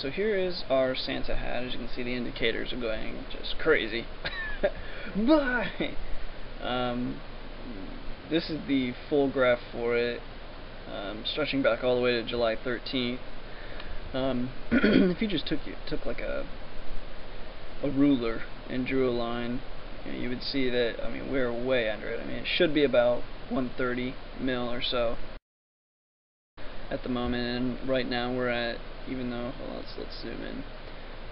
So here is our Santa hat. As you can see, the indicators are going just crazy. Bye! Um, this is the full graph for it, um, stretching back all the way to July 13th. Um, if you just took took like a a ruler and drew a line, you, know, you would see that. I mean, we're way under it. I mean, it should be about 130 mil or so at the moment, and right now we're at, even though, well, let's, let's zoom in.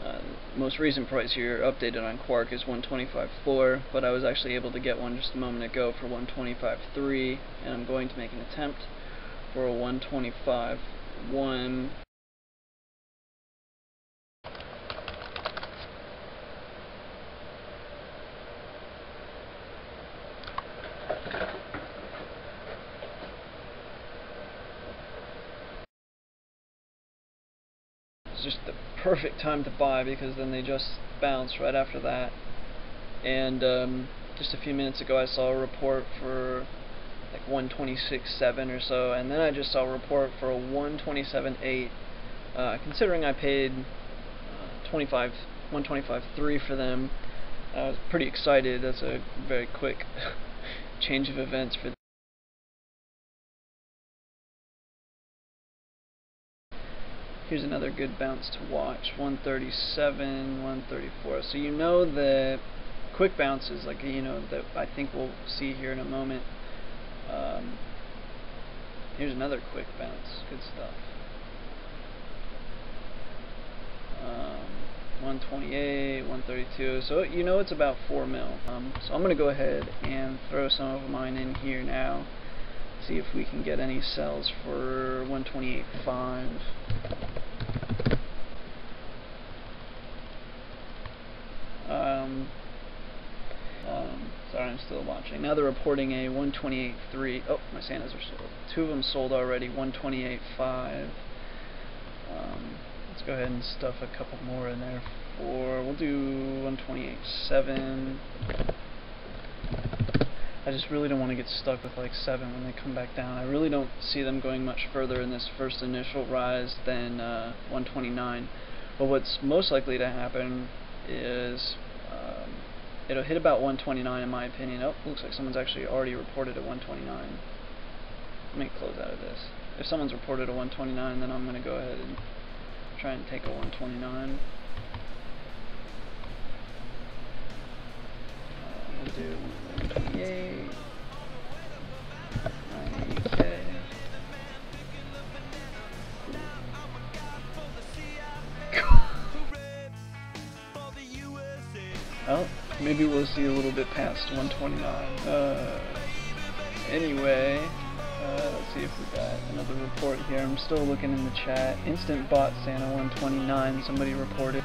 Uh, most recent price here updated on Quark is 125.4, but I was actually able to get one just a moment ago for 125.3, and I'm going to make an attempt for a 125.1 It's just the perfect time to buy because then they just bounce right after that. And um, just a few minutes ago I saw a report for like 126.7 or so, and then I just saw a report for a 127.8. Uh, considering I paid uh, 25, 125.3 for them, I was pretty excited. That's a very quick change of events for Here's another good bounce to watch. 137, 134. So you know the quick bounces, like you know that I think we'll see here in a moment. Um, here's another quick bounce. Good stuff. Um, 128, 132. So you know it's about 4 mil. Um, so I'm going to go ahead and throw some of mine in here now. See if we can get any sells for 128.5. Um, um, sorry, I'm still watching. Now they're reporting a 128.3. Oh, my Santas are sold. Two of them sold already. 128.5. Um, let's go ahead and stuff a couple more in there for. We'll do 128.7. I just really don't want to get stuck with like 7 when they come back down. I really don't see them going much further in this first initial rise than uh, 129. But what's most likely to happen is it'll hit about 129 in my opinion. Oh, looks like someone's actually already reported a 129. Let me close out of this. If someone's reported a 129, then I'm going to go ahead and try and take a 129. Uh, we'll do 128. 90k. Well, maybe we'll see a little bit past 129. Uh, anyway, uh, let's see if we got another report here. I'm still looking in the chat. Instant bot Santa 129, somebody reported.